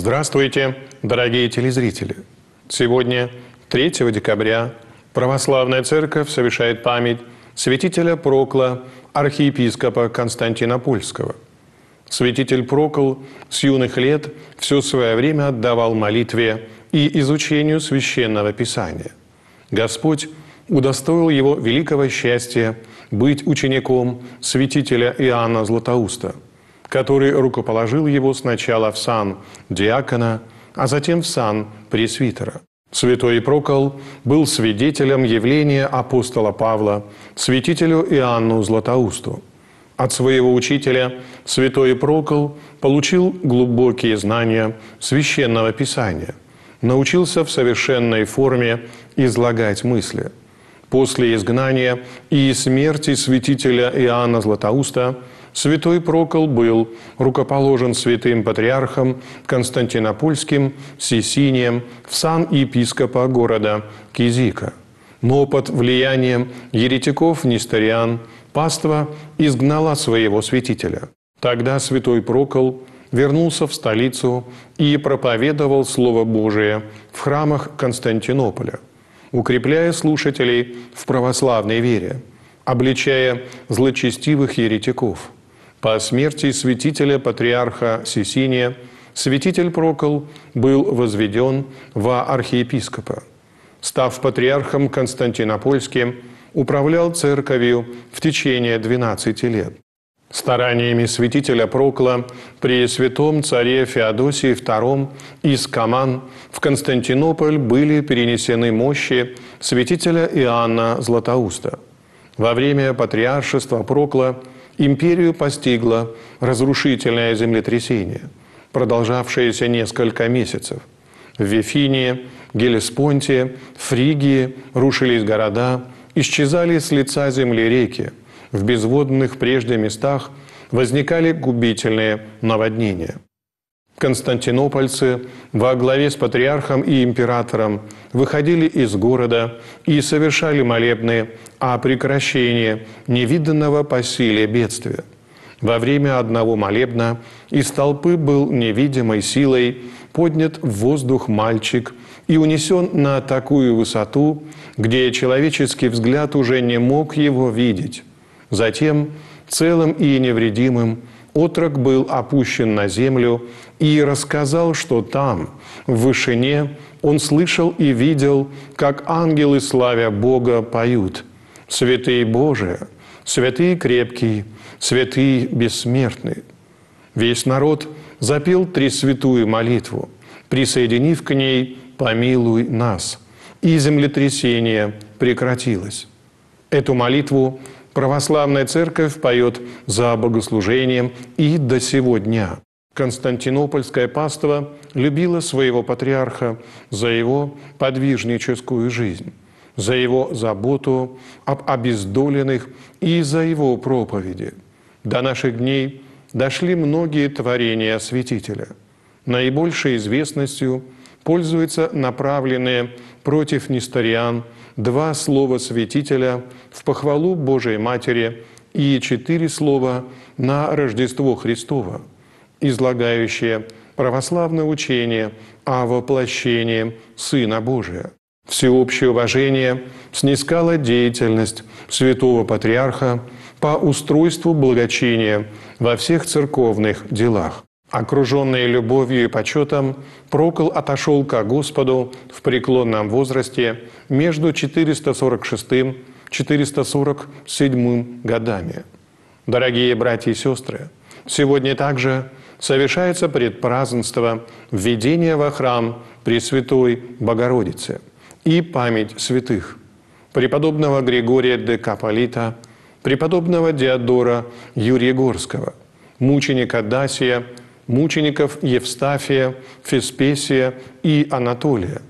Здравствуйте, дорогие телезрители! Сегодня, 3 декабря, Православная Церковь совершает память святителя Прокла, архиепископа Константинопольского. Святитель Прокол с юных лет все свое время отдавал молитве и изучению священного писания. Господь удостоил его великого счастья быть учеником святителя Иоанна Златоуста – который рукоположил его сначала в сан диакона, а затем в сан пресвитера. Святой Прокол был свидетелем явления апостола Павла, святителю Иоанну Златоусту. От своего учителя святой Прокол получил глубокие знания священного писания, научился в совершенной форме излагать мысли. После изгнания и смерти святителя Иоанна Златоуста – Святой Прокол был рукоположен святым патриархом Константинопольским Сесинием в сан епископа города Кизика. Но под влиянием еретиков-несториан паства изгнала своего святителя. Тогда святой Прокол вернулся в столицу и проповедовал Слово Божие в храмах Константинополя, укрепляя слушателей в православной вере, обличая злочестивых еретиков – по смерти святителя патриарха Сесиния святитель Прокол был возведен во архиепископа. Став патриархом Константинопольским, управлял церковью в течение 12 лет. Стараниями святителя Прокла при святом царе Феодосии II из Каман в Константинополь были перенесены мощи святителя Иоанна Златоуста. Во время патриаршества Прокла – империю постигло разрушительное землетрясение, продолжавшееся несколько месяцев. В Вифинии, Гелеспонте, Фригии рушились города, исчезали с лица земли реки. В безводных прежде местах возникали губительные наводнения – Константинопольцы во главе с патриархом и императором выходили из города и совершали молебны о прекращении невиданного по силе бедствия. Во время одного молебна из толпы был невидимой силой поднят в воздух мальчик и унесен на такую высоту, где человеческий взгляд уже не мог его видеть. Затем целым и невредимым отрок был опущен на землю и рассказал, что там, в вышине, он слышал и видел, как ангелы, славя Бога, поют «Святые Божие, святые крепкий, святые бессмертный». Весь народ запел тресвятую молитву, присоединив к ней «Помилуй нас», и землетрясение прекратилось. Эту молитву православная церковь поет за богослужением и до сего дня. Константинопольское паство любило своего патриарха за его подвижническую жизнь, за его заботу об обездоленных и за его проповеди. До наших дней дошли многие творения святителя. Наибольшей известностью пользуются направленные против несториан два слова святителя в похвалу Божией Матери и четыре слова на Рождество Христово – излагающее православное учение о воплощении Сына Божия. Всеобщее уважение снискала деятельность святого патриарха по устройству благочиния во всех церковных делах. Окруженный любовью и почетом, Прокол отошел к Господу в преклонном возрасте между 446 и 447 годами. Дорогие братья и сестры, сегодня также совершается предпразднество введения во храм Пресвятой Богородицы и память святых преподобного Григория де Каполита, преподобного Диодора Юрьегорского, мученика Дасия, мучеников Евстафия, Феспесия и Анатолия,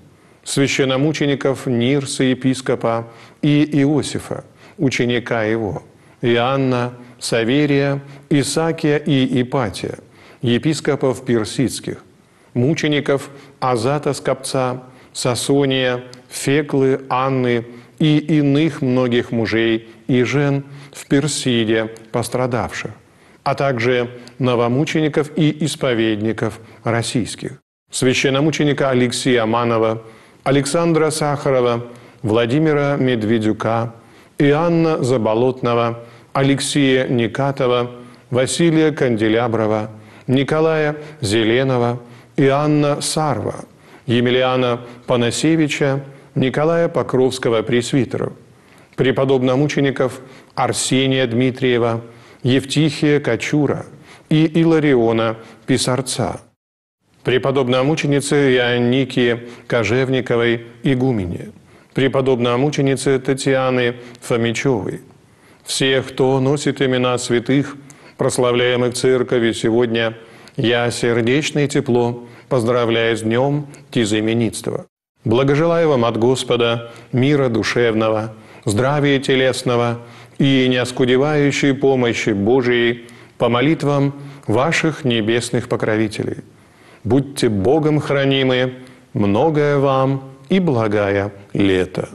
священномучеников Нирса епископа и Иосифа, ученика его, Иоанна, Саверия, Исакия и Ипатия – епископов персидских, мучеников Азата Скопца, Сасония, Феклы, Анны и иных многих мужей и жен в Персиде пострадавших, а также новомучеников и исповедников российских. священномученика Алексея Аманова, Александра Сахарова, Владимира Медведюка, Иоанна Заболотного, Алексея Никатова, Василия Канделяброва, Николая Зеленова, Иоанна Сарва, Емельяна Панасевича, Николая Покровского пресвитеров, преподобномучеников Арсения Дмитриева, Евтихия Качура и Илариона Писарца, преподобномученицы Ионики Кожевниковой Игумене, преподобномученицы Татьяны Фомичевой, всех, кто носит имена святых, прославляемых Церковью сегодня, я сердечно и тепло поздравляю с днем тизаименитства. Благожелаю вам от Господа мира душевного, здравия телесного и неоскудевающей помощи Божией по молитвам ваших небесных покровителей. Будьте Богом хранимы, многое вам и благая лето.